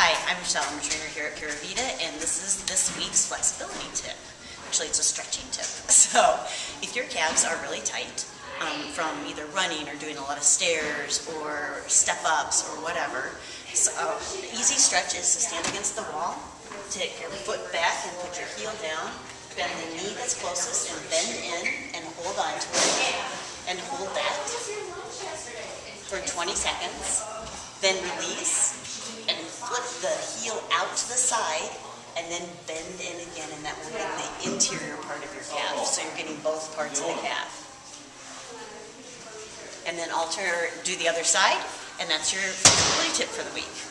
Hi, I'm Michelle, I'm a trainer here at Pura and this is this week's flexibility tip. Actually, it's a stretching tip. So, if your calves are really tight um, from either running or doing a lot of stairs or step ups or whatever, so the easy stretch is to stand against the wall, take your foot back and put your heel down, bend the knee that's closest and bend in and hold on to it and hold that for 20 seconds, then release heel out to the side and then bend in again and that will get the interior part of your calf. Oh. So you're getting both parts of the calf. And then alter, do the other side and that's your flexibility tip for the week.